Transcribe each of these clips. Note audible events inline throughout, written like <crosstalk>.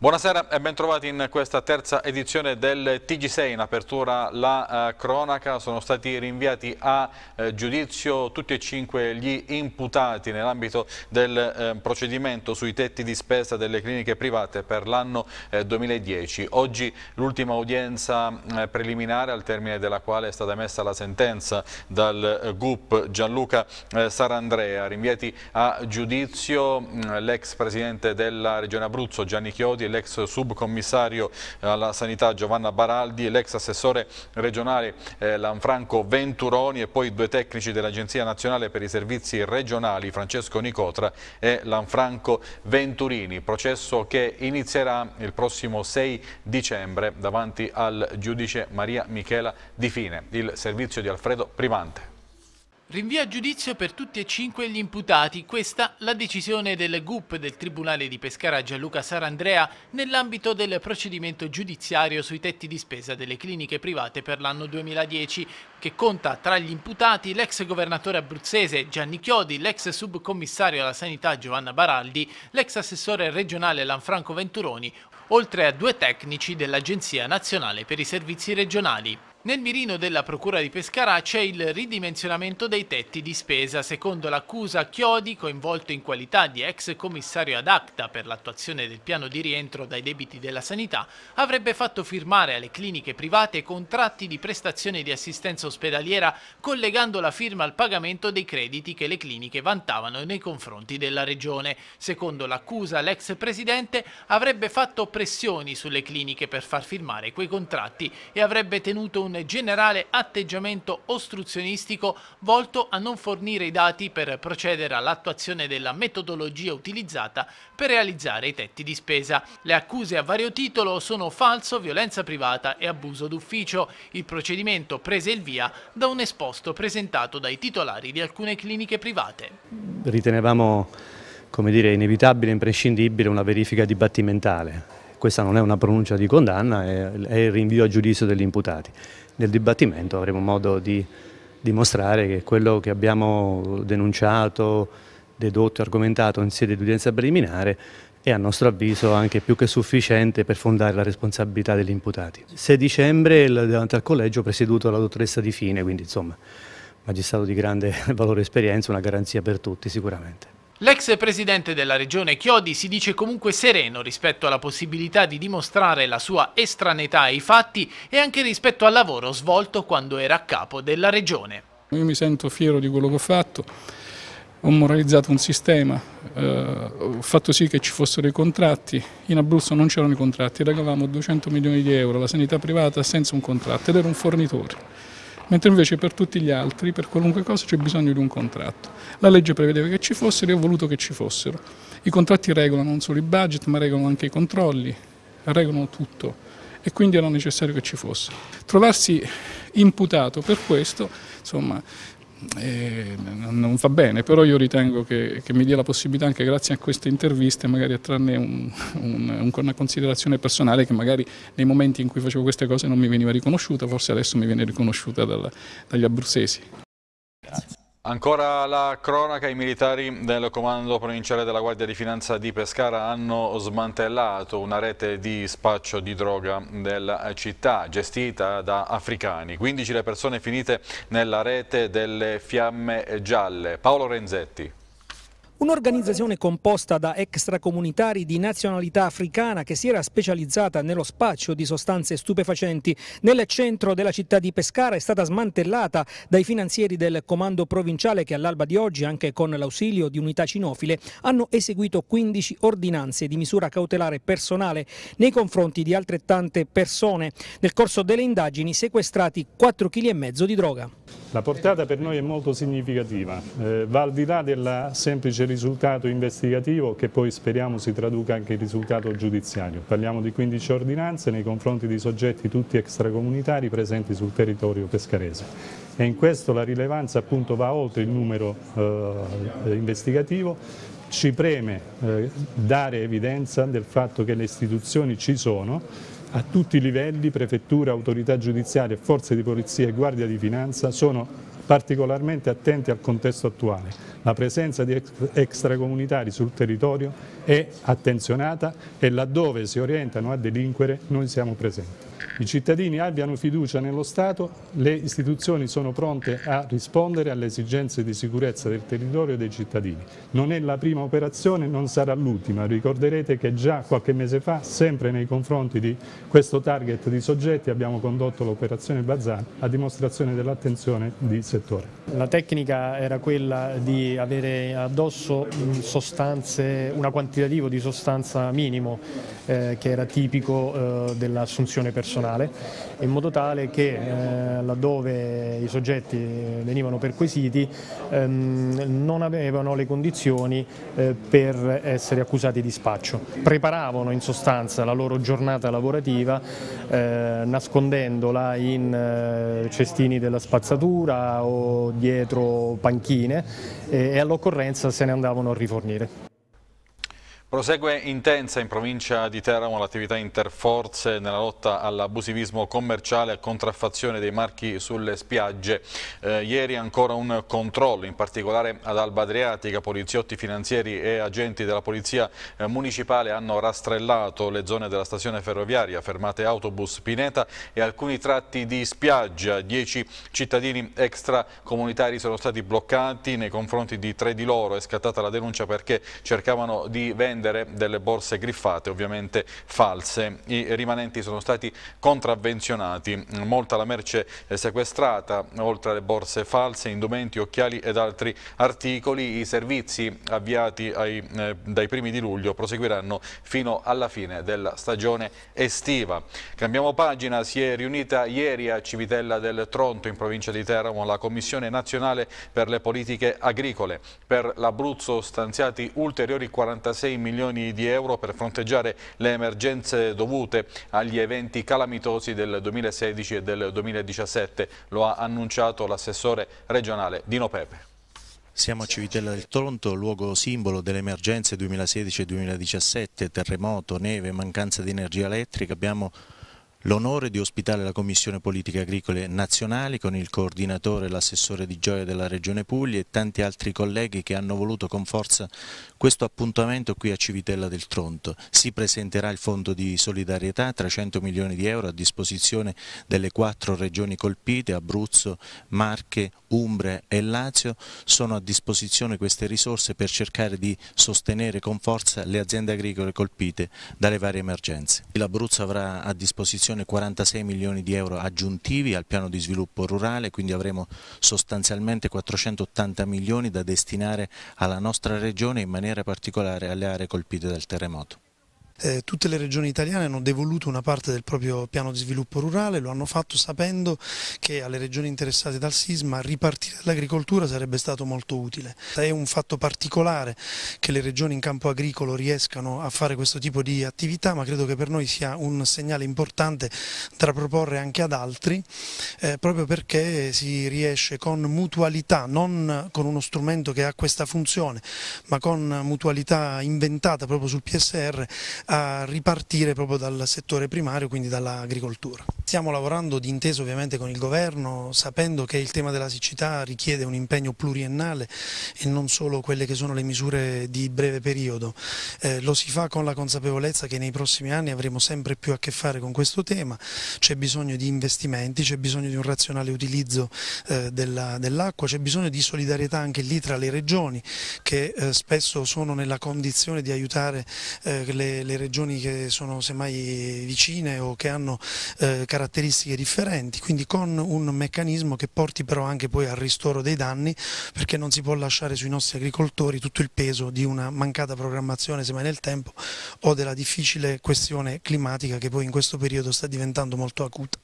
Buonasera e bentrovati in questa terza edizione del TG6. In apertura la eh, cronaca sono stati rinviati a eh, giudizio tutti e cinque gli imputati nell'ambito del eh, procedimento sui tetti di spesa delle cliniche private per l'anno 2010. Eh, Oggi l'ultima udienza eh, preliminare al termine della quale è stata emessa la sentenza dal eh, GUP Gianluca Sarandrea. Rinviati a giudizio mm, l'ex presidente della Regione Abruzzo Gianni Chiodi l'ex subcommissario alla sanità Giovanna Baraldi, l'ex assessore regionale eh, Lanfranco Venturoni e poi due tecnici dell'Agenzia Nazionale per i Servizi Regionali Francesco Nicotra e Lanfranco Venturini. Processo che inizierà il prossimo 6 dicembre davanti al giudice Maria Michela Di Fine, il servizio di Alfredo Primante. Rinvia giudizio per tutti e cinque gli imputati, questa la decisione del GUP del Tribunale di Pescara Gianluca Sarandrea nell'ambito del procedimento giudiziario sui tetti di spesa delle cliniche private per l'anno 2010, che conta tra gli imputati l'ex governatore abruzzese Gianni Chiodi, l'ex subcommissario alla sanità Giovanna Baraldi, l'ex assessore regionale Lanfranco Venturoni, oltre a due tecnici dell'Agenzia Nazionale per i Servizi Regionali. Nel mirino della Procura di Pescara c'è il ridimensionamento dei tetti di spesa. Secondo l'accusa, Chiodi, coinvolto in qualità di ex commissario ad acta per l'attuazione del piano di rientro dai debiti della sanità, avrebbe fatto firmare alle cliniche private contratti di prestazione di assistenza ospedaliera collegando la firma al pagamento dei crediti che le cliniche vantavano nei confronti della regione. Secondo l'accusa, l'ex presidente avrebbe fatto pressioni sulle cliniche per far firmare quei contratti e avrebbe tenuto un un generale atteggiamento ostruzionistico volto a non fornire i dati per procedere all'attuazione della metodologia utilizzata per realizzare i tetti di spesa. Le accuse a vario titolo sono falso, violenza privata e abuso d'ufficio. Il procedimento prese il via da un esposto presentato dai titolari di alcune cliniche private. Ritenevamo come dire, inevitabile imprescindibile una verifica dibattimentale questa non è una pronuncia di condanna, è, il rinvio a giudizio degli imputati. Nel dibattimento avremo modo di dimostrare che quello che abbiamo denunciato, dedotto e argomentato in sede di udienza preliminare è a nostro avviso anche più che sufficiente per fondare la responsabilità degli imputati. 6 dicembre davanti al collegio presieduto dalla dottoressa Di Fine, quindi insomma magistrato di grande <laughs> valore e esperienza, una garanzia per tutti sicuramente. L'ex presidente della regione Chiodi si dice comunque sereno rispetto alla possibilità di dimostrare la sua estraneità ai fatti e anche rispetto al lavoro svolto quando era capo della regione. Io mi sento fiero di quello che ho fatto, ho moralizzato un sistema, eh, ho fatto sì che ci fossero i contratti, in Abruzzo non c'erano i contratti, regalavamo 200 milioni di euro alla sanità privata senza un contratto ed era un fornitore mentre invece per tutti gli altri, per qualunque cosa, c'è bisogno di un contratto. La legge prevedeva che ci fossero e ho voluto che ci fossero. I contratti regolano non solo i budget, ma regolano anche i controlli, regolano tutto e quindi era necessario che ci fosse. Trovarsi imputato per questo, insomma, eh, non fa bene, però io ritengo che, che, mi dia la possibilità anche grazie a queste interviste magari a trarne un, un, una considerazione personale che magari nei momenti in cui facevo queste cose non mi veniva riconosciuta, forse adesso mi viene riconosciuta dal, dagli abruzzesi. Ancora la cronaca, i militari del comando provinciale della Guardia di Finanza di Pescara hanno smantellato una rete di spaccio di droga della città gestita da africani. 15 le persone finite nella rete delle fiamme gialle. Paolo Renzetti. Un'organizzazione composta da extracomunitari di nazionalità africana che si era specializzata nello spaccio di sostanze stupefacenti nel centro della città di Pescara è stata smantellata dai finanzieri del comando provinciale che all'alba di oggi, anche con l'ausilio di unità cinofile, hanno eseguito 15 ordinanze di misura cautelare personale nei confronti di altrettante persone. Nel corso delle indagini sequestrati 4,5 kg di droga. La portata per noi è molto significativa, eh, va al di là del semplice risultato investigativo che poi speriamo si traduca anche in risultato giudiziario. Parliamo di 15 ordinanze nei confronti di soggetti tutti extracomunitari presenti sul territorio pescarese e in questo la rilevanza appunto va oltre il numero eh, investigativo, ci preme eh, dare evidenza del fatto che le istituzioni ci sono, a tutti i livelli, prefettura, autorità giudiziarie, forze di polizia e guardia di finanza, sono particolarmente attenti al contesto attuale. La presenza di extracomunitari sul territorio è attenzionata e laddove si orientano a delinquere noi siamo presenti i cittadini abbiano fiducia nello Stato, le istituzioni sono pronte a rispondere alle esigenze di sicurezza del territorio e dei cittadini. Non è la prima operazione, non sarà l'ultima. Ricorderete che già qualche mese fa, sempre nei confronti di questo target di soggetti, abbiamo condotto l'operazione Bazar a dimostrazione dell'attenzione di settore. La tecnica era quella di avere addosso sostanze, una quantitativo di sostanza minimo eh, che era tipico eh, dell'assunzione personale personale in modo tale che eh, laddove i soggetti venivano perquisiti ehm, non avevano le condizioni eh, per essere accusati di spaccio. Preparavano in sostanza la loro giornata lavorativa eh, nascondendola in eh, cestini della spazzatura o dietro panchine e all'occorrenza se ne andavano a rifornire. Prosegue intensa in provincia di Teramo l'attività interforze nella lotta all'abusivismo commerciale e contraffazione dei marchi sulle spiagge. Eh, ieri ancora un controllo, in particolare ad Alba Adriatica, poliziotti finanzieri e agenti della polizia eh, municipale hanno rastrellato le zone della stazione ferroviaria, fermate autobus Pineta e alcuni tratti di spiaggia. Dieci cittadini extracomunitari sono stati bloccati nei confronti di tre di loro. È scattata la denuncia perché cercavano di vendere vendere delle borse griffate, ovviamente false. I rimanenti sono stati contravvenzionati, molta la merce sequestrata, oltre alle borse false, indumenti, occhiali ed altri articoli. I servizi avviati ai, eh, dai primi di luglio proseguiranno fino alla fine della stagione estiva. Cambiamo pagina, si è riunita ieri a Civitella del Tronto in provincia di Teramo la Commissione Nazionale per le Politiche Agricole. Per l'Abruzzo stanziati ulteriori 46 milioni milioni di euro per fronteggiare le emergenze dovute agli eventi calamitosi del 2016 e del 2017, lo ha annunciato l'assessore regionale Dino Pepe. Siamo a Civitella del Toronto, luogo simbolo delle emergenze 2016 e 2017, terremoto, neve, mancanza di energia elettrica. Abbiamo l'onore di ospitare la Commissione Politiche Agricole Nazionali con il coordinatore e l'assessore di Gioia della Regione Puglia e tanti altri colleghi che hanno voluto con forza questo appuntamento qui a Civitella del Tronto. Si presenterà il fondo di solidarietà, 300 milioni di euro a disposizione delle quattro regioni colpite, Abruzzo, Marche, Umbria e Lazio. Sono a disposizione queste risorse per cercare di sostenere con forza le aziende agricole colpite dalle varie emergenze. L'Abruzzo avrà a disposizione disposizione 46 milioni di euro aggiuntivi al piano di sviluppo rurale, quindi avremo sostanzialmente 480 milioni da destinare alla nostra regione, in maniera particolare alle aree colpite dal terremoto. Eh, tutte le regioni italiane hanno devoluto una parte del proprio piano di sviluppo rurale, lo hanno fatto sapendo che alle regioni interessate dal sisma ripartire dall'agricoltura sarebbe stato molto utile. È un fatto particolare che le regioni in campo agricolo riescano a fare questo tipo di attività, ma credo che per noi sia un segnale importante da proporre anche ad altri, eh, proprio perché si riesce con mutualità, non con uno strumento che ha questa funzione, ma con mutualità inventata proprio sul PSR, a ripartire proprio dal settore primario, quindi dall'agricoltura. Stiamo lavorando d'inteso ovviamente con il governo, sapendo che il tema della siccità richiede un impegno pluriennale e non solo quelle che sono le misure di breve periodo. Eh, lo si fa con la consapevolezza che nei prossimi anni avremo sempre più a che fare con questo tema, c'è bisogno di investimenti, c'è bisogno di un razionale utilizzo eh, dell'acqua, dell c'è bisogno di solidarietà anche lì tra le regioni che eh, spesso sono nella condizione di aiutare eh, le, le regioni che sono semmai vicine o che hanno eh, caratteristiche differenti, quindi con un meccanismo che porti però anche poi al ristoro dei danni perché non si può lasciare sui nostri agricoltori tutto il peso di una mancata programmazione semmai nel tempo o della difficile questione climatica che poi in questo periodo sta diventando molto acuta.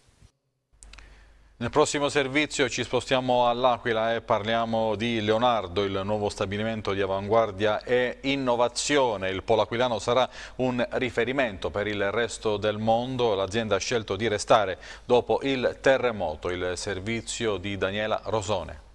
Nel prossimo servizio ci spostiamo all'Aquila e parliamo di Leonardo, il nuovo stabilimento di avanguardia e innovazione. Il polo aquilano sarà un riferimento per il resto del mondo. L'azienda ha scelto di restare dopo il terremoto. Il servizio di Daniela Rosone.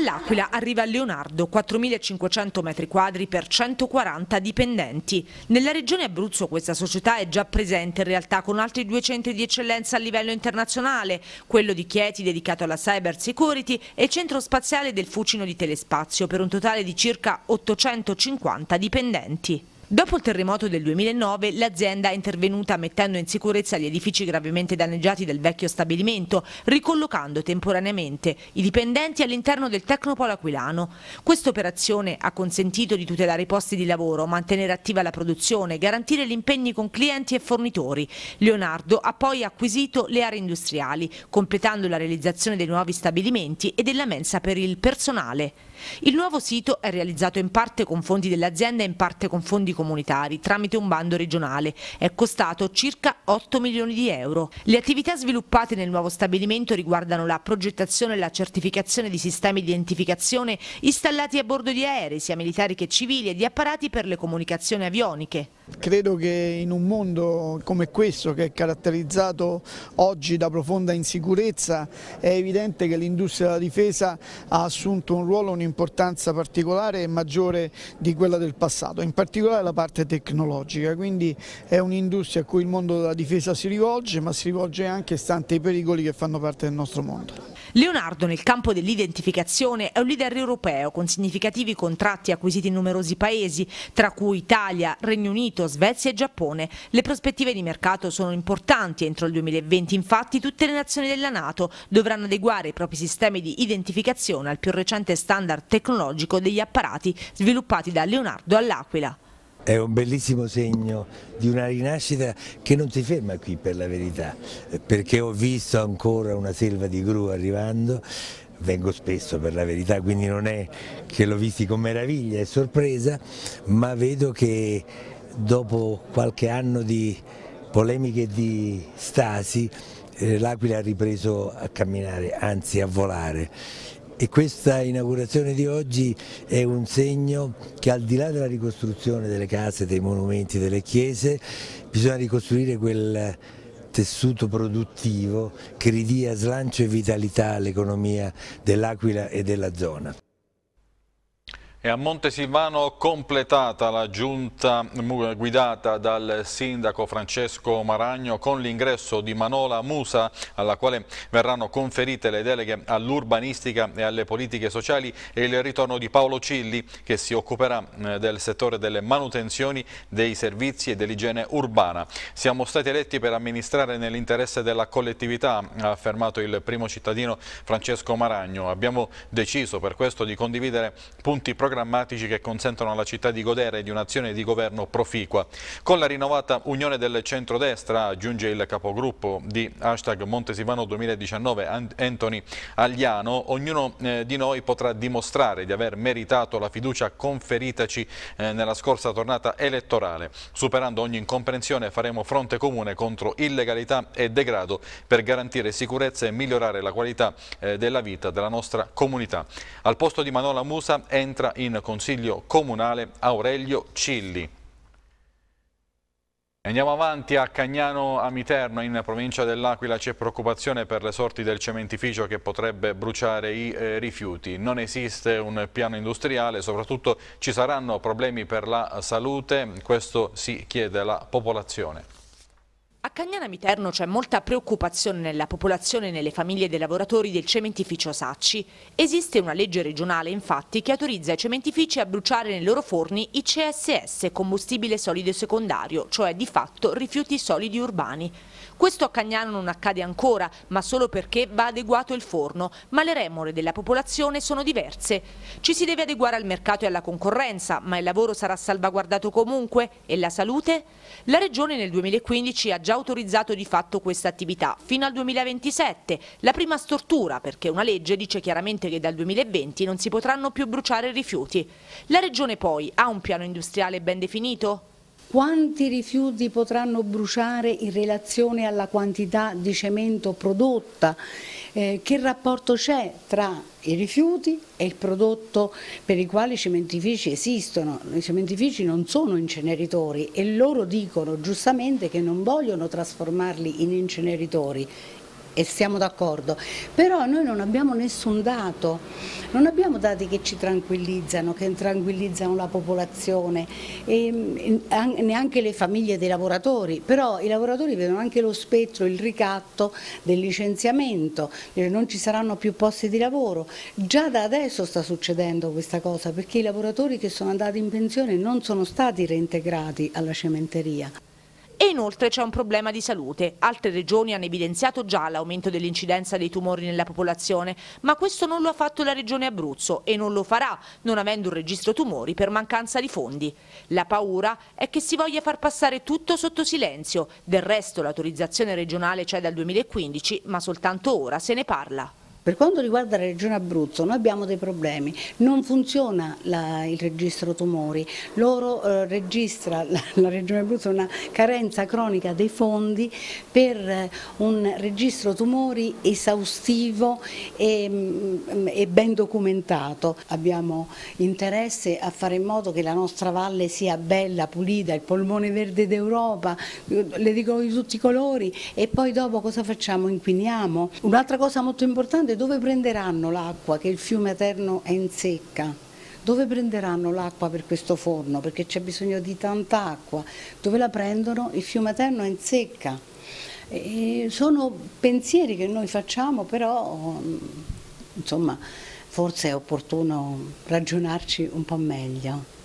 All'Aquila arriva Leonardo, 4.500 metri quadri per 140 dipendenti. Nella regione Abruzzo questa società è già presente in realtà con altri due centri di eccellenza a livello internazionale, quello di Chieti dedicato alla cyber security e il centro spaziale del Fucino di Telespazio per un totale di circa 850 dipendenti. Dopo il terremoto del 2009 l'azienda è intervenuta mettendo in sicurezza gli edifici gravemente danneggiati del vecchio stabilimento, ricollocando temporaneamente i dipendenti all'interno del Tecnopolo Aquilano. Questa operazione ha consentito di tutelare i posti di lavoro, mantenere attiva la produzione, garantire gli impegni con clienti e fornitori. Leonardo ha poi acquisito le aree industriali, completando la realizzazione dei nuovi stabilimenti e della mensa per il personale. Il nuovo sito è realizzato in parte con fondi dell'azienda e in parte con fondi comunitari tramite un bando regionale. È costato circa 8 milioni di euro. Le attività sviluppate nel nuovo stabilimento riguardano la progettazione e la certificazione di sistemi di identificazione installati a bordo di aerei, sia militari che civili, e di apparati per le comunicazioni avioniche. Credo che in un mondo come questo che è caratterizzato oggi da profonda insicurezza è evidente che l'industria della difesa ha assunto un ruolo, un'importanza particolare e maggiore di quella del passato, in particolare la parte tecnologica, quindi è un'industria a cui il mondo della difesa si rivolge ma si rivolge anche stante i pericoli che fanno parte del nostro mondo. Leonardo nel campo dell'identificazione è un leader europeo con significativi contratti acquisiti in numerosi paesi, tra cui Italia, Regno Unito, Svezia e Giappone. Le prospettive di mercato sono importanti. Entro il 2020 infatti tutte le nazioni della Nato dovranno adeguare i propri sistemi di identificazione al più recente standard tecnologico degli apparati sviluppati da Leonardo all'Aquila. È un bellissimo segno di una rinascita che non si ferma qui per la verità, perché ho visto ancora una selva di gru arrivando, vengo spesso per la verità, quindi non è che l'ho visti con meraviglia e sorpresa, ma vedo che dopo qualche anno di polemiche e di stasi eh, l'Aquila ha ripreso a camminare, anzi a volare e questa inaugurazione di oggi è un segno che al di là della ricostruzione delle case, dei monumenti, delle chiese, bisogna ricostruire quel tessuto produttivo che ridia slancio e vitalità all'economia dell'Aquila e della zona. E a Montesilvano completata la giunta guidata dal sindaco Francesco Maragno con l'ingresso di Manola Musa alla quale verranno conferite le deleghe all'urbanistica e alle politiche sociali e il ritorno di Paolo Cilli che si occuperà eh, del settore delle manutenzioni dei servizi e dell'igiene urbana. Siamo stati eletti per amministrare nell'interesse della collettività, ha affermato il primo cittadino Francesco Maragno. Abbiamo deciso per questo di condividere punti programmati programmatici che consentono alla città di godere di un'azione di governo proficua. Con la rinnovata unione del centrodestra, aggiunge il capogruppo di hashtag Montesivano 2019 Anthony Agliano, ognuno eh, di noi potrà dimostrare di aver meritato la fiducia conferitaci eh, nella scorsa tornata elettorale. Superando ogni incomprensione faremo fronte comune contro illegalità e degrado per garantire sicurezza e migliorare la qualità eh, della vita della nostra comunità. Al posto di Manola Musa entra in Consiglio Comunale Aurelio Cilli. Andiamo avanti a Cagnano Amiterno in provincia dell'Aquila c'è preoccupazione per le sorti del cementificio che potrebbe bruciare i eh, rifiuti. Non esiste un piano industriale, soprattutto ci saranno problemi per la salute, questo si chiede alla popolazione. A Cagnana Miterno c'è molta preoccupazione nella popolazione e nelle famiglie dei lavoratori del cementificio Sacci. Esiste una legge regionale infatti che autorizza i cementifici a bruciare nei loro forni i CSS, combustibile solido secondario, cioè di fatto rifiuti solidi urbani. Questo a Cagnano non accade ancora, ma solo perché va adeguato il forno, ma le remore della popolazione sono diverse. Ci si deve adeguare al mercato e alla concorrenza, ma il lavoro sarà salvaguardato comunque? E la salute? La Regione nel 2015 ha già autorizzato di fatto questa attività, fino al 2027. La prima stortura, perché una legge dice chiaramente che dal 2020 non si potranno più bruciare rifiuti. La Regione poi ha un piano industriale ben definito? Quanti rifiuti potranno bruciare in relazione alla quantità di cemento prodotta, eh, che rapporto c'è tra i rifiuti e il prodotto per i quali i cementifici esistono. I cementifici non sono inceneritori e loro dicono giustamente che non vogliono trasformarli in inceneritori e siamo d'accordo, però noi non abbiamo nessun dato, non abbiamo dati che ci tranquillizzano, che tranquillizzano la popolazione, e neanche le famiglie dei lavoratori, però i lavoratori vedono anche lo spettro, il ricatto del licenziamento, non ci saranno più posti di lavoro, già da adesso sta succedendo questa cosa perché i lavoratori che sono andati in pensione non sono stati reintegrati alla cementeria. E inoltre c'è un problema di salute. Altre regioni hanno evidenziato già l'aumento dell'incidenza dei tumori nella popolazione, ma questo non lo ha fatto la regione Abruzzo e non lo farà, non avendo un registro tumori per mancanza di fondi. La paura è che si voglia far passare tutto sotto silenzio. Del resto l'autorizzazione regionale c'è dal 2015, ma soltanto ora se ne parla. Per quanto riguarda la Regione Abruzzo noi abbiamo dei problemi, non funziona la, il registro tumori, loro eh, registra <laughs> la, la, Regione Abruzzo una carenza cronica dei fondi per eh, un registro tumori esaustivo e, mm, e, ben documentato. Abbiamo interesse a fare in modo che la nostra valle sia bella, pulita, il polmone verde d'Europa, le dico di tutti i colori e poi dopo cosa facciamo? Inquiniamo. Un'altra cosa molto importante domande dove prenderanno l'acqua che il fiume Eterno è in secca? Dove prenderanno l'acqua per questo forno? Perché c'è bisogno di tanta acqua. Dove la prendono? Il fiume Eterno è in secca. E sono pensieri che noi facciamo, però insomma, forse è opportuno ragionarci un po' meglio.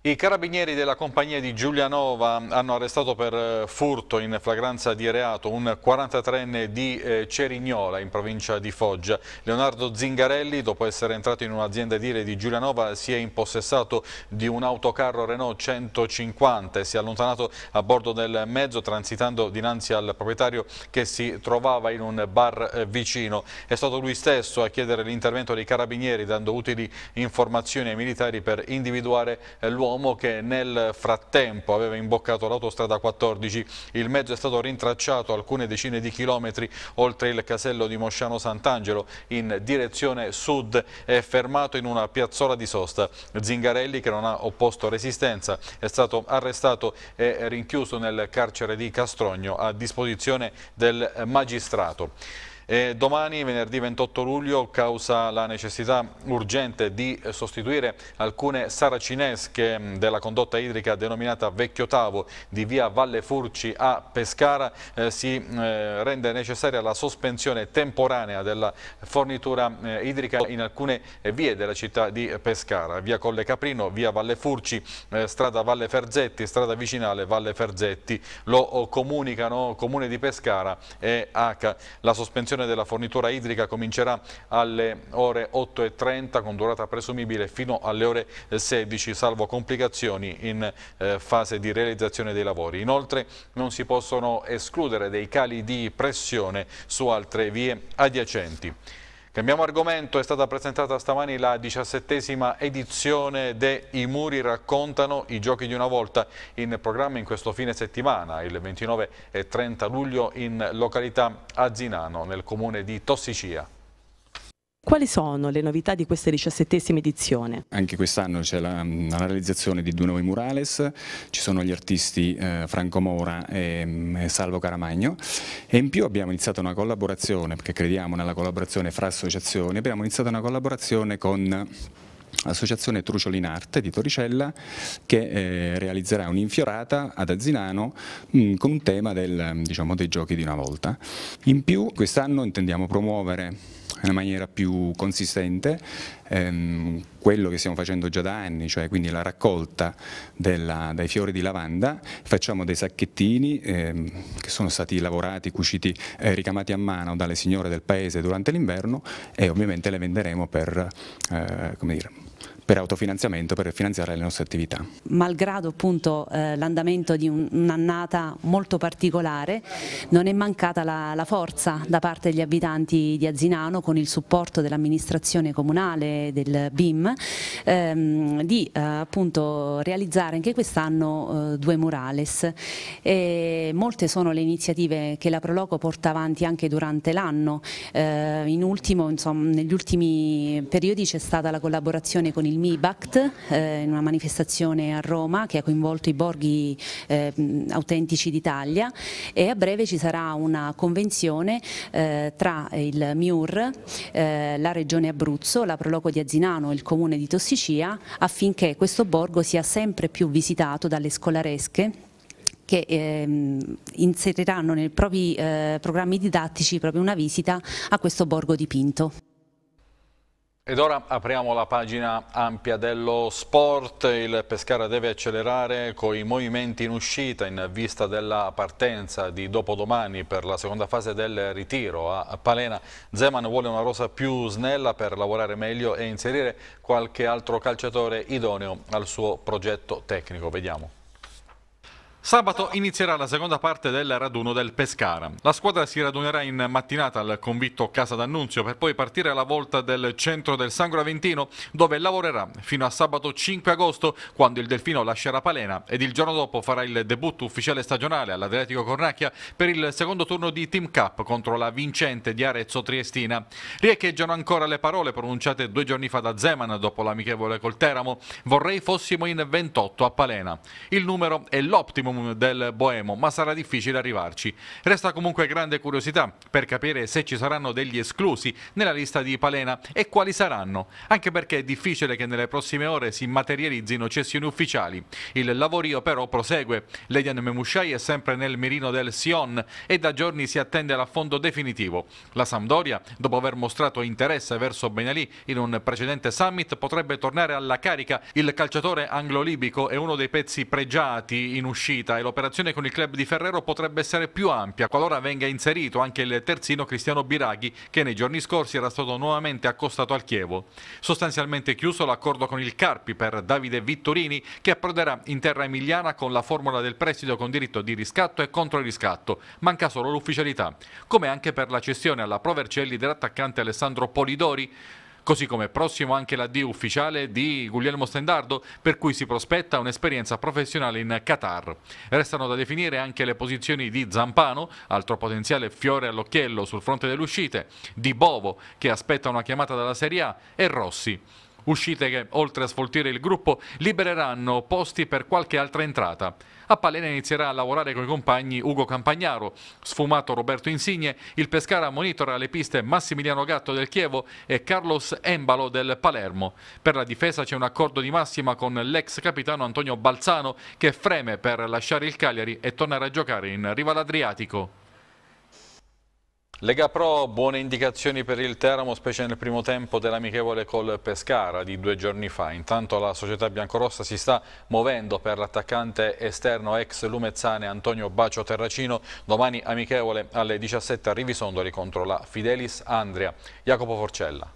I carabinieri della compagnia di Giulianova hanno arrestato per eh, furto in flagranza di reato un 43enne di eh, Cerignola in provincia di Foggia. Leonardo Zingarelli, dopo essere entrato in un'azienda dire di Giulianova, si è impossessato di un autocarro Renault 150 e si è allontanato a bordo del mezzo transitando dinanzi al proprietario che si trovava in un bar eh, vicino. È stato lui stesso a chiedere l'intervento dei carabinieri dando utili informazioni ai militari per individuare l'uomo uomo che nel frattempo aveva imboccato l'autostrada 14. Il mezzo è stato rintracciato alcune decine di chilometri oltre il casello di Mosciano Sant'Angelo in direzione sud e fermato in una piazzola di sosta. Zingarelli che non ha opposto resistenza è stato arrestato e rinchiuso nel carcere di Castrogno a disposizione del magistrato. E domani, venerdì 28 luglio, causa la necessità urgente di sostituire alcune saracinesche della condotta idrica denominata Vecchio Tavo di via Valle Furci a Pescara, eh, si eh, rende necessaria la sospensione temporanea della fornitura eh, idrica in alcune vie della città di Pescara, via Colle Caprino, via Valle Furci, eh, strada Valle Ferzetti, strada vicinale Valle Ferzetti. Lo comunicano Comune di Pescara e H. La sospensione L'operazione della fornitura idrica comincerà alle ore 8.30 con durata presumibile fino alle ore 16 salvo complicazioni in eh, fase di realizzazione dei lavori. Inoltre non si possono escludere dei cali di pressione su altre vie adiacenti. Cambiamo argomento, è stata presentata stamani la diciassettesima edizione de I Muri raccontano i giochi di una volta in programma in questo fine settimana, il 29 e 30 luglio in località Azinano, nel comune di Tossicia. Quali sono le novità di questa diciassettesima edizione? Anche quest'anno c'è la, la, realizzazione di due nuovi murales, ci sono gli artisti eh, Franco Mora e, mm, e, Salvo Caramagno e in più abbiamo iniziato una collaborazione, perché crediamo nella collaborazione fra associazioni, abbiamo iniziato una collaborazione con L'associazione Trucioli in Arte di Toricella che eh, realizzerà un'infiorata ad Azinano mh, mm, con un tema del, diciamo, dei giochi di una volta. In più quest'anno intendiamo promuovere in maniera più consistente ehm, quello che stiamo facendo già da anni, cioè quindi la raccolta della, dai fiori di lavanda, facciamo dei sacchettini ehm, che sono stati lavorati, cuciti, eh, ricamati a mano dalle signore del paese durante l'inverno e ovviamente le venderemo per, eh, come dire, per autofinanziamento, per finanziare le nostre attività. Malgrado appunto eh, l'andamento di un'annata molto particolare, non è mancata la, la, forza da parte degli abitanti di Azinano con il supporto dell'amministrazione comunale, del BIM, ehm, di eh, appunto realizzare anche quest'anno eh, due murales. E molte sono le iniziative che la Proloco porta avanti anche durante l'anno, eh, in ultimo, insomma, negli ultimi periodi c'è stata la collaborazione con il MIBACT eh, in una manifestazione a Roma che ha coinvolto i borghi eh, autentici d'Italia e a breve ci sarà una convenzione eh, tra il MIUR, eh, la Regione Abruzzo, la Proloco di Azinano e il Comune di Tossicia affinché questo borgo sia sempre più visitato dalle scolaresche che ehm, inseriranno nei propri eh, programmi didattici proprio una visita a questo borgo dipinto. Ed ora apriamo la pagina ampia dello sport, il Pescara deve accelerare con i movimenti in uscita in vista della partenza di dopodomani per la seconda fase del ritiro a Palena. Zeman vuole una rosa più snella per lavorare meglio e inserire qualche altro calciatore idoneo al suo progetto tecnico. Vediamo. Sabato inizierà la seconda parte del raduno del Pescara. La squadra si radunerà in mattinata al convitto Casa d'Annunzio per poi partire alla volta del centro del Sangro Aventino dove lavorerà fino a sabato 5 agosto quando il Delfino lascerà Palena ed il giorno dopo farà il debutto ufficiale stagionale all'Adriatico Cornacchia per il secondo turno di Team Cup contro la vincente di Arezzo Triestina. Riecheggiano ancora le parole pronunciate due giorni fa da Zeman dopo l'amichevole col Teramo. Vorrei fossimo in 28 a Palena. Il numero è l'optimum del Boemo, ma sarà difficile arrivarci. Resta comunque grande curiosità per capire se ci saranno degli esclusi nella lista di Palena e quali saranno, anche perché è difficile che nelle prossime ore si materializzino cessioni ufficiali. Il lavorio però prosegue. Ledian Memushai è sempre nel mirino del Sion e da giorni si attende l'affondo definitivo. La Sampdoria, dopo aver mostrato interesse verso Benalì in un precedente summit, potrebbe tornare alla carica. Il calciatore anglo-libico è uno dei pezzi pregiati in uscita uscita e l'operazione con il club di Ferrero potrebbe essere più ampia qualora venga inserito anche il terzino Cristiano Biraghi che nei giorni scorsi era stato nuovamente accostato al Chievo. Sostanzialmente chiuso l'accordo con il Carpi per Davide Vittorini che approderà in terra emiliana con la formula del prestito con diritto di riscatto e controriscatto. Manca solo l'ufficialità, come anche per la cessione alla Pro Vercelli dell'attaccante Alessandro Polidori così come prossimo anche l'addio ufficiale di Guglielmo Stendardo, per cui si prospetta un'esperienza professionale in Qatar. Restano da definire anche le posizioni di Zampano, altro potenziale fiore all'occhiello sul fronte delle uscite, di Bovo, che aspetta una chiamata dalla Serie A, e Rossi uscite che, oltre a sfoltire il gruppo, libereranno posti per qualche altra entrata. A Palena inizierà a lavorare con i compagni Ugo Campagnaro, sfumato Roberto Insigne, il Pescara monitora le piste Massimiliano Gatto del Chievo e Carlos Embalo del Palermo. Per la difesa c'è un accordo di massima con l'ex capitano Antonio Balzano che freme per lasciare il Cagliari e tornare a giocare in riva all'Adriatico. Lega Pro, buone indicazioni per il Teramo, specie nel primo tempo dell'amichevole col Pescara di due giorni fa. Intanto la società biancorossa si sta muovendo per l'attaccante esterno ex Lumezzane Antonio Bacio Terracino. Domani amichevole alle 17 a Rivisondoli contro la Fidelis Andria. Jacopo Forcella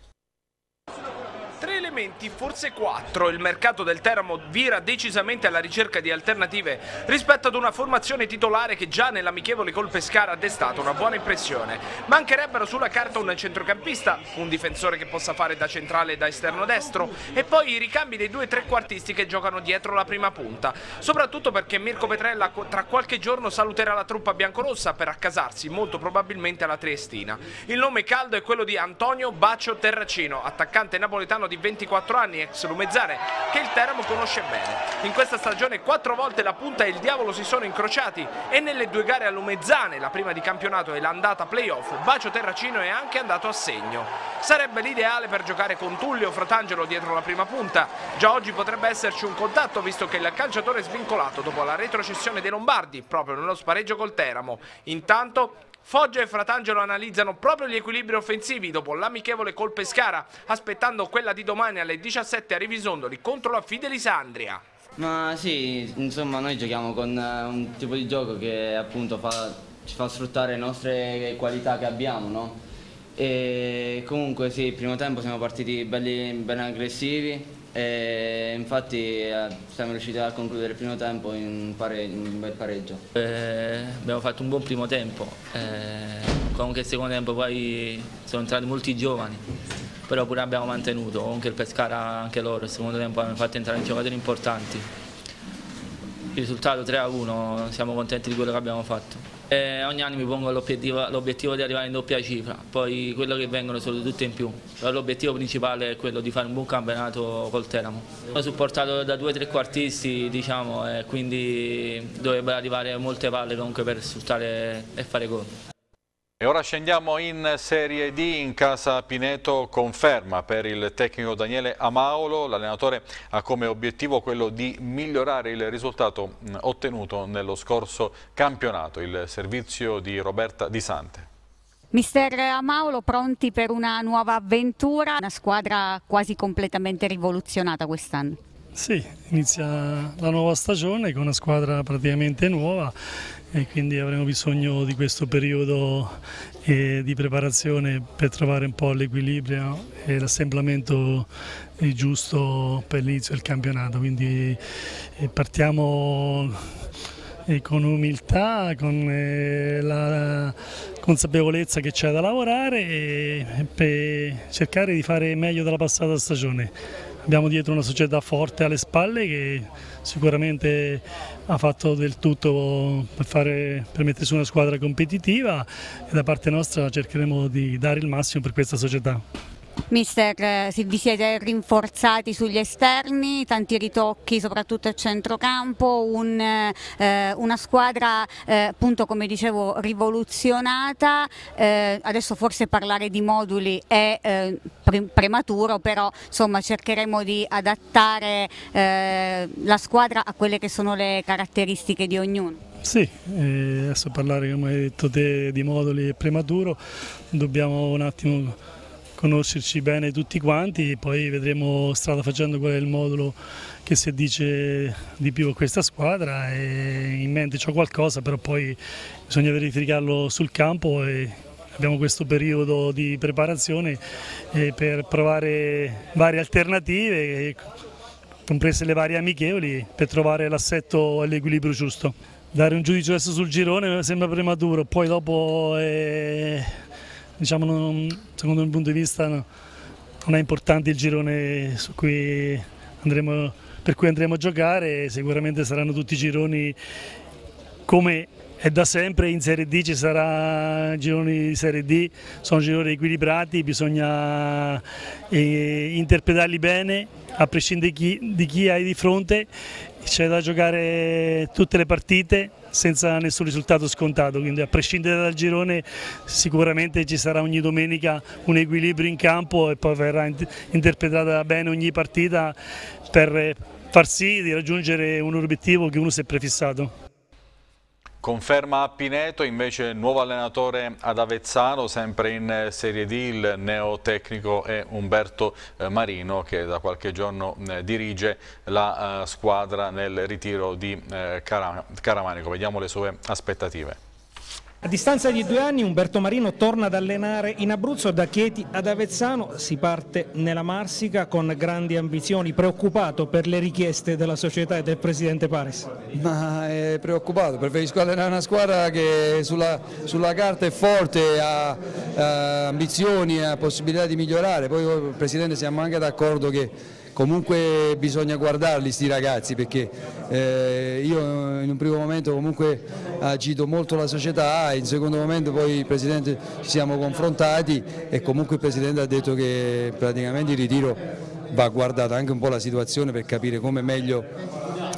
elementi, forse quattro. Il mercato del Teramo vira decisamente alla ricerca di alternative rispetto ad una formazione titolare che già nell'amichevole col Pescara ha destato una buona impressione. Mancherebbero sulla carta un centrocampista, un difensore che possa fare da centrale e da esterno destro e poi i ricambi dei due trequartisti che giocano dietro la prima punta. Soprattutto perché Mirko Petrella tra qualche giorno saluterà la truppa biancorossa per accasarsi molto probabilmente alla Triestina. Il nome caldo è quello di Antonio Bacio Terracino, attaccante napoletano di 20 24 anni, ex Lumezzane, che il Teramo conosce bene. In questa stagione quattro volte la punta e il diavolo si sono incrociati e nelle due gare a Lumezzane, la prima di campionato e l'andata playoff, Bacio Terracino è anche andato a segno. Sarebbe l'ideale per giocare con Tullio Fratangelo dietro la prima punta. Già oggi potrebbe esserci un contatto visto che il calciatore è svincolato dopo la retrocessione dei Lombardi, proprio nello spareggio col Teramo. Intanto Foggia e Fratangelo analizzano proprio gli equilibri offensivi dopo l'amichevole col Pescara, aspettando quella di domani alle 17 a Rivisondoli contro la Fidelisandria. Ma sì, insomma noi giochiamo con eh, un tipo di gioco che appunto fa, ci fa sfruttare le nostre qualità che abbiamo, no? E comunque sì, il primo tempo siamo partiti belli, ben aggressivi, e infatti eh, siamo riusciti a concludere il primo tempo in, un bel pareggio. Eh, abbiamo fatto un buon primo tempo, eh, comunque il secondo tempo poi sono entrati molti giovani, però pure abbiamo mantenuto, comunque il Pescara anche loro, il secondo tempo hanno fatto entrare giocatori importanti. Il risultato 3 a 1, siamo contenti di quello che abbiamo fatto. E ogni anno mi pongo l'obiettivo di arrivare in doppia cifra, poi quello che vengono sono tutte in più. L'obiettivo principale è quello di fare un buon campionato col Teramo. Sono supportato da due trequartisti diciamo, e quindi dovrebbero arrivare molte palle comunque per sfruttare e fare gol. E ora scendiamo in Serie D, in casa Pineto conferma per il tecnico Daniele Amaolo, l'allenatore ha come obiettivo quello di migliorare il risultato ottenuto nello scorso campionato, il servizio di Roberta Di Sante. Mister Amaolo pronti per una nuova avventura, una squadra quasi completamente rivoluzionata quest'anno. Sì, inizia la nuova stagione con una squadra praticamente nuova e quindi avremo bisogno di questo periodo eh, di preparazione per trovare un po' l'equilibrio e l'assemblamento giusto per l'inizio del campionato. Quindi eh, partiamo eh, con umiltà, con la consapevolezza che c'è da lavorare per cercare di fare meglio della passata stagione. Abbiamo dietro una società forte alle spalle che sicuramente ha fatto del tutto per, fare, per mettere su una squadra competitiva e da parte nostra cercheremo di dare il massimo per questa società. Mister, eh, vi siete rinforzati sugli esterni, tanti ritocchi soprattutto a centrocampo, un, eh, una squadra eh, appunto come dicevo rivoluzionata, eh, adesso forse parlare di moduli è eh, pre prematuro però insomma cercheremo di adattare eh, la squadra a quelle che sono le caratteristiche di ognuno. Sì, adesso parlare come hai detto te di moduli è prematuro, dobbiamo un attimo conoscerci bene tutti quanti, poi vedremo strada facendo qual è il modulo che si addice di più a questa squadra e in mente c'ho qualcosa, però poi bisogna verificarlo sul campo e abbiamo questo periodo di preparazione per provare varie alternative, comprese le varie amichevoli, per trovare l'assetto e l'equilibrio giusto. Dare un giudizio adesso sul girone sembra prematuro, poi dopo... Eh diciamo, non, secondo il punto di vista no, non è importante il girone cui andremo, per cui andremo a giocare, sicuramente saranno tutti gironi come è da sempre in Serie D ci saranno gironi di Serie D, sono gironi equilibrati, bisogna eh, interpretarli bene a prescindere di chi, di chi hai di fronte, c'è da giocare tutte le partite senza nessun risultato scontato, quindi a prescindere dal girone sicuramente ci sarà ogni domenica un equilibrio in campo e poi verrà interpretata bene ogni partita per far sì di raggiungere un obiettivo che uno si è prefissato. Conferma Pineto invece nuovo allenatore ad Avezzano, sempre in Serie D, il neotecnico è Umberto eh, Marino che da qualche giorno eh, dirige la eh, squadra nel ritiro di Caramanico. Vediamo le sue aspettative. A distanza di due anni Umberto Marino torna ad allenare in Abruzzo da Chieti ad Avezzano, si parte nella Marsica con grandi ambizioni, preoccupato per le richieste della società e del presidente Pares? Ma è preoccupato, preferisco allenare una squadra che sulla, sulla carta è forte, ha, ha ambizioni, ha possibilità di migliorare, poi il presidente siamo anche d'accordo che comunque bisogna guardarli sti ragazzi perché eh, io in un primo momento comunque ho agito molto la società, in secondo momento poi il Presidente ci siamo confrontati e comunque il Presidente ha detto che praticamente il ritiro va guardata anche un po' la situazione per capire come meglio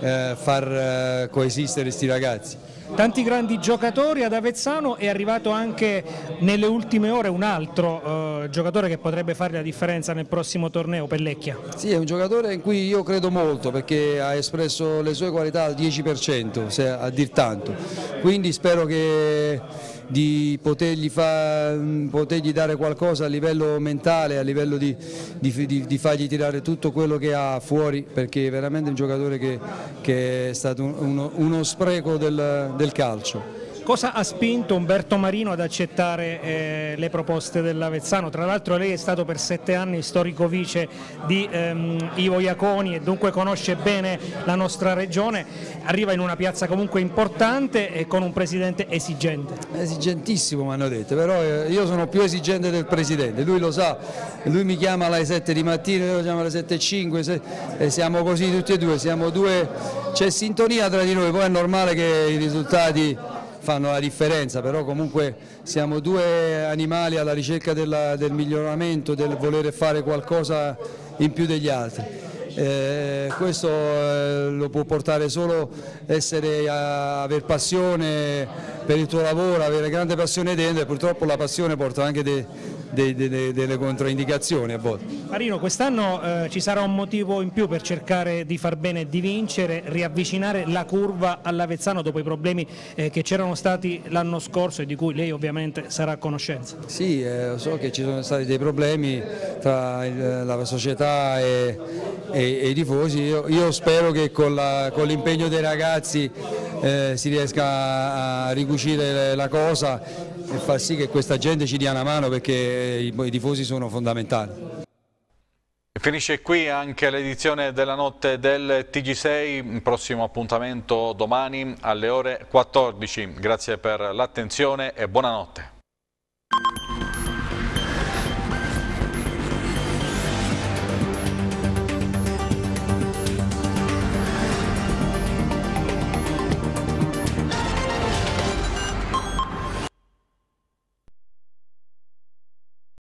eh, far eh, coesistere questi ragazzi. Tanti grandi giocatori ad Avezzano è arrivato anche nelle ultime ore un altro eh, giocatore che potrebbe fare la differenza nel prossimo torneo, Pellecchia. Sì, è un giocatore in cui io credo molto perché ha espresso le sue qualità al 10%, se, a dir tanto, quindi spero che di potergli, fa, potergli, dare qualcosa a livello mentale, a livello di, di, di, di, fargli tirare tutto quello che ha fuori perché è veramente un giocatore che, che è stato uno, uno spreco del, del calcio. Cosa ha spinto Umberto Marino ad accettare eh, le proposte dell'Avezzano? Tra l'altro lei è stato per sette anni storico vice di ehm, Ivo Iaconi e dunque conosce bene la nostra regione, arriva in una piazza comunque importante e con un presidente esigente. Esigentissimo mi hanno detto, però eh, io sono più esigente del presidente, lui lo sa, lui mi chiama alle 7 di mattina, io lo chiamo alle 7.05 e siamo così tutti e due, siamo due, c'è sintonia tra di noi, poi è normale che i risultati fanno la differenza, però comunque siamo due animali alla ricerca della, del miglioramento, del volere fare qualcosa in più degli altri. Eh, questo eh, lo può portare solo essere, a, aver passione per il tuo lavoro, avere grande passione dentro e purtroppo la passione porta anche de, de, de, delle controindicazioni a volte. Marino, quest'anno eh, ci sarà un motivo in più per cercare di far bene e di vincere, riavvicinare la curva all'Avezzano dopo i problemi eh, che c'erano stati l'anno scorso e di cui lei ovviamente sarà a conoscenza. Sì, eh, so che ci sono stati dei problemi tra il, la società e, e, e i tifosi, io, io, spero che con l'impegno dei ragazzi eh, si riesca a ricucire la cosa e far sì che questa gente ci dia una mano perché i, tifosi sono fondamentali. Finisce qui anche l'edizione della notte del TG6, prossimo appuntamento domani alle ore 14. Grazie per l'attenzione e buonanotte.